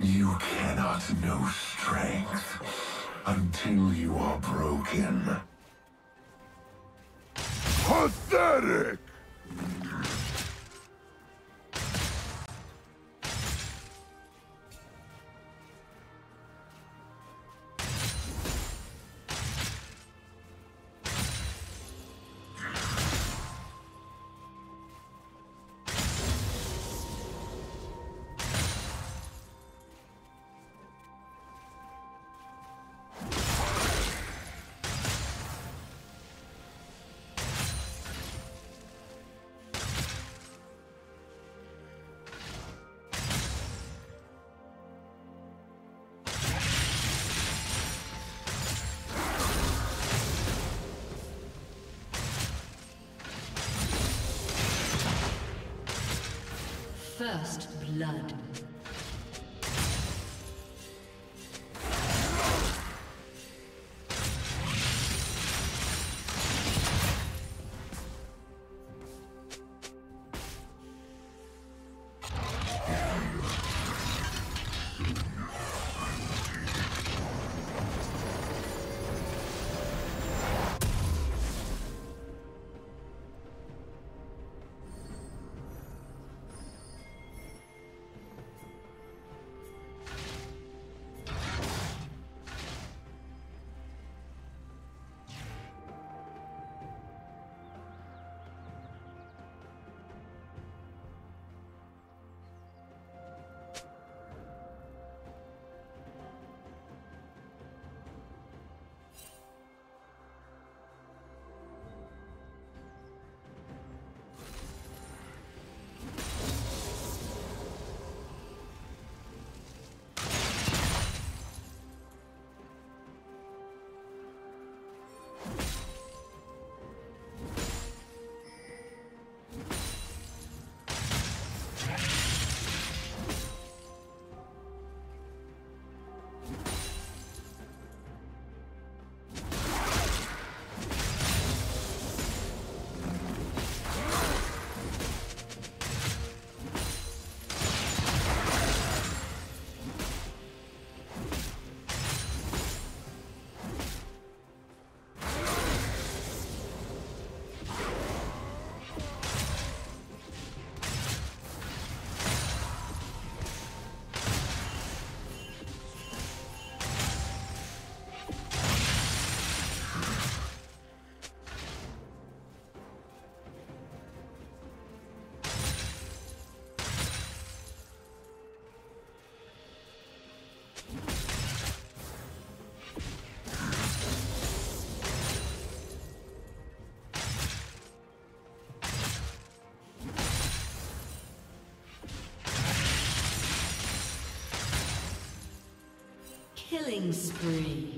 You cannot know strength until you are broken. Pathetic! Killing spree.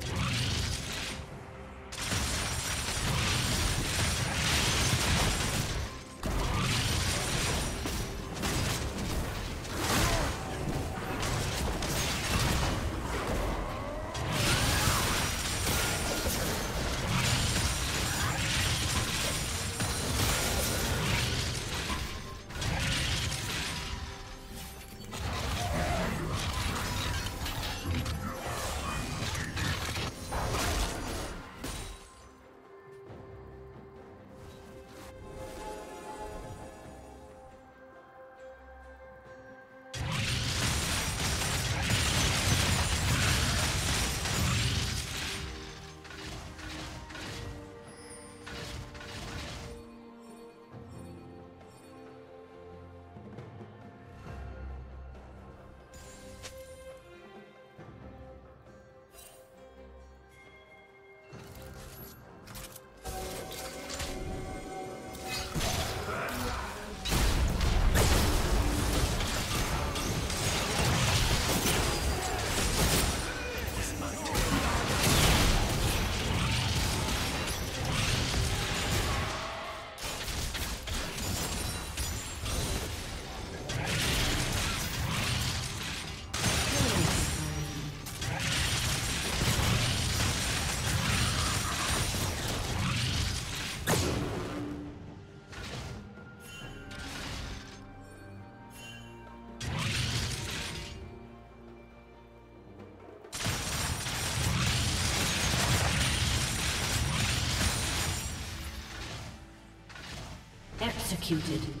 Executed.